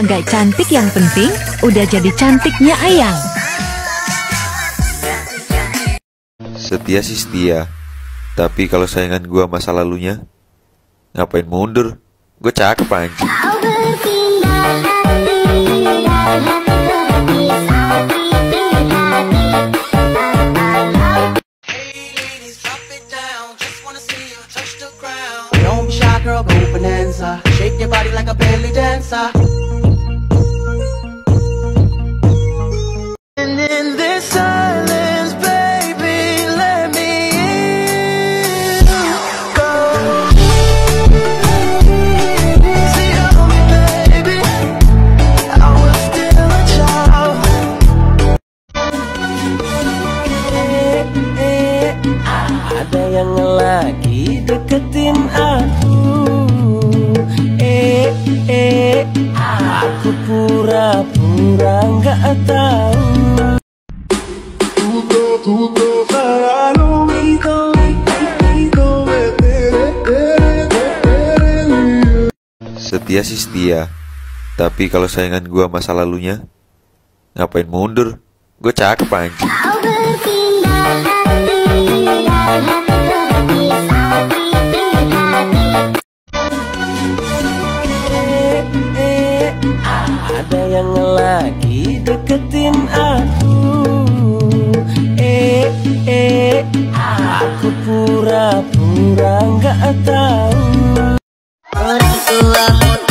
nggak cantik yang penting, udah jadi cantiknya ayang. Setia sih setia, tapi kalau saingan gua masa lalunya, ngapain mundur? Gue cakep aja. Shake your body like a belly dancer. Setia sih setia. Tapi kalau sayangan gue masa lalunya, ngapain mundur? Gue cakep aja. Ada yang lagi deketin aku Eh, eh, eh. Aku pura-pura gak tahu orang tua.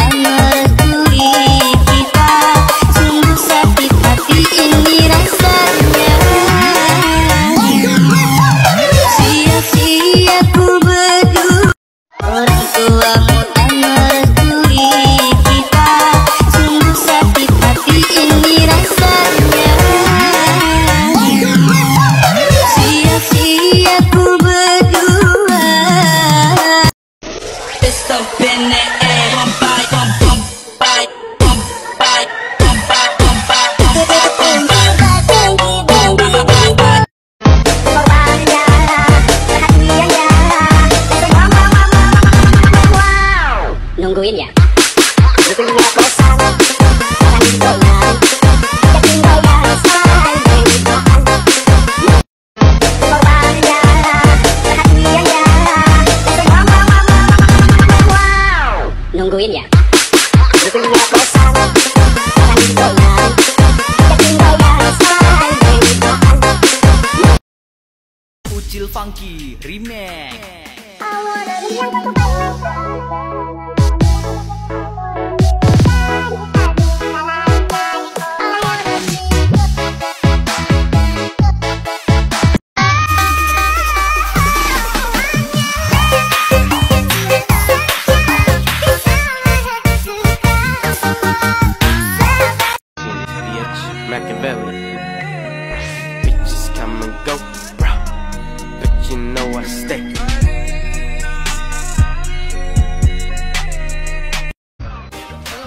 remix.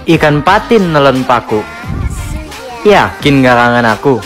Ikan patin nelen paku. Yakin gak kangen aku?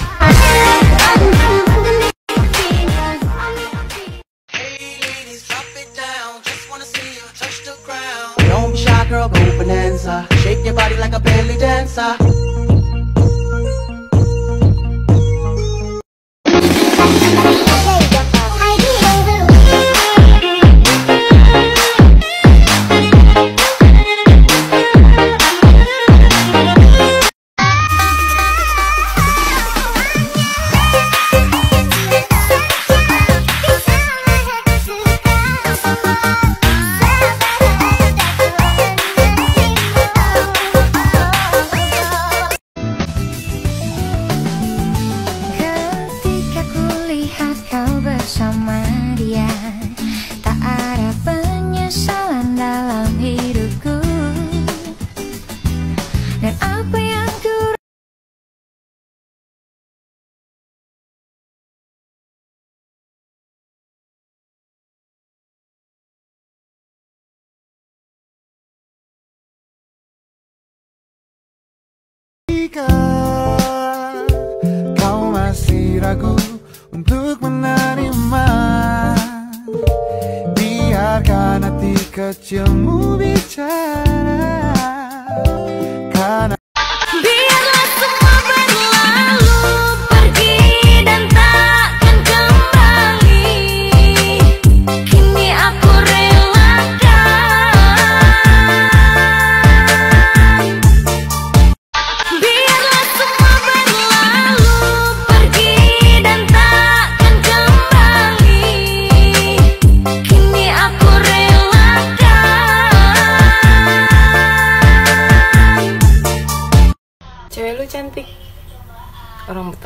eu te amo.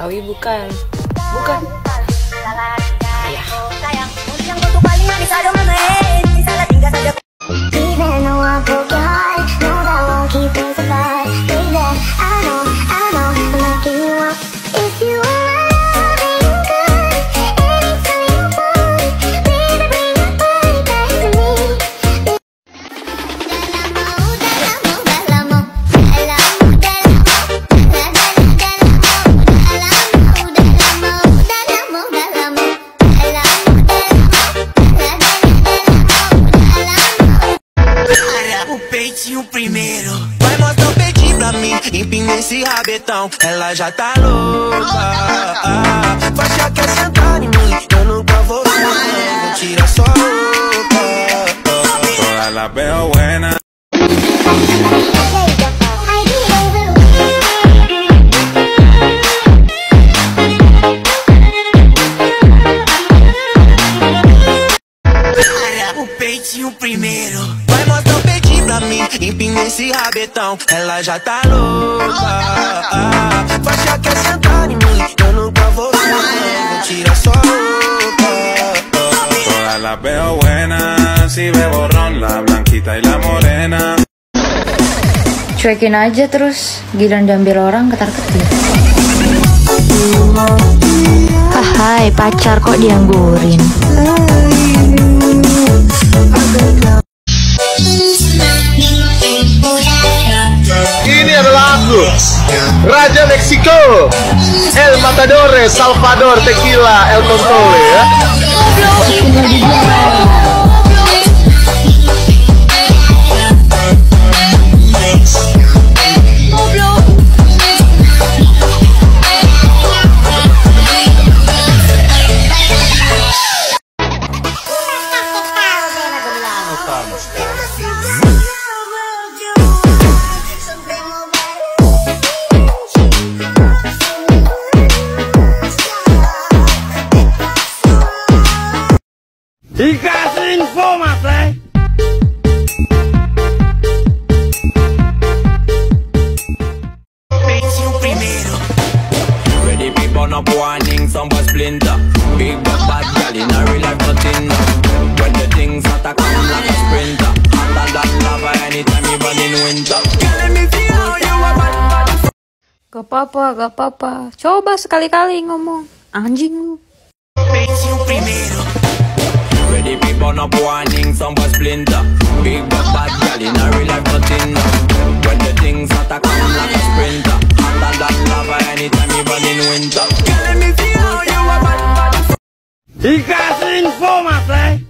Betawi bukan. Bukan. Ela já tá louca. Ah, Faz já quer sentar em mim. Eu nunca vou ficar. Tira só a roupa. Todas las veo buenas. O peitinho primeiro. Vai mostrar o peitinho pra mim. Empina esse rabetão. Ela já tá y la morena. Cuekin aja terus, giliran diambil orang ketar-ketir. Hai pacar kok dianggurin Ini adalah aku, Raja Meksiko, El Matador, Salvador, Tequila, El Contole ya. Gak apa-apa, gak apa-apa. Coba sekali-kali ngomong. Anjing lu. Ready people no warning, some boy splinter. Big bad bad gal in a real life nothing. When the things hot I come like a sprinter. Hotter than lava anytime you run in winter. Girl, let me see how you a bad bad. Dikasih info mas Le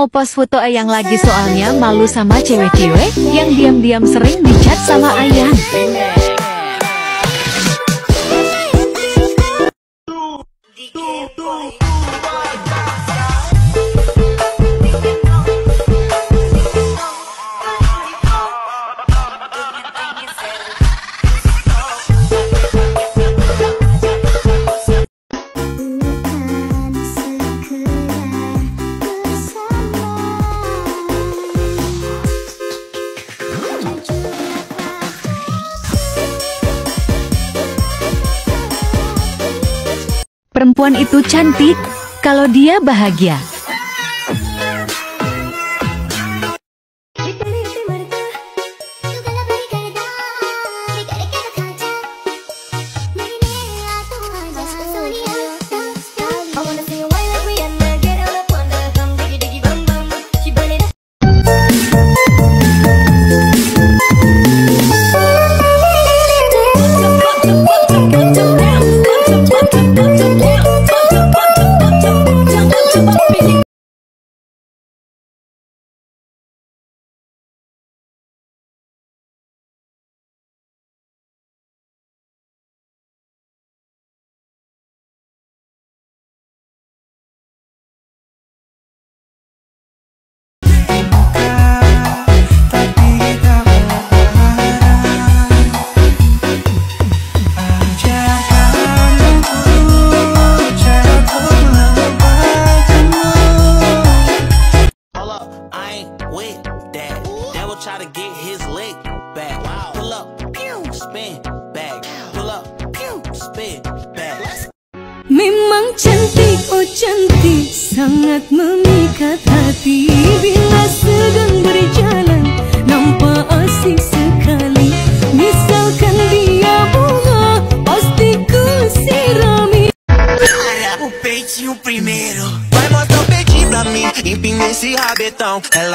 mau post foto Ayang lagi soalnya malu sama cewek-cewek yang diam-diam sering dicat sama Ayang. Perempuan itu cantik kalau dia bahagia.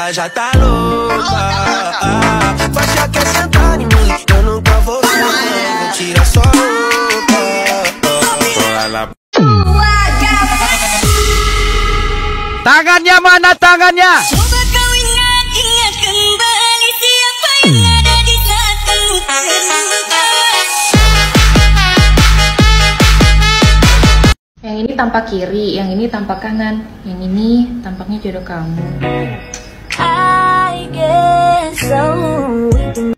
Ela já tá louca. Ah, Faixa quer sentar em mim. Eu nunca vou ficar. Tira sua roupa. La Tangannya mana tangannya? Coba kau ingat, ingat kembali Siapa yang ada di Yang ini tampak kiri, yang ini tampak kanan, yang ini tampaknya jodoh kamu. I guess so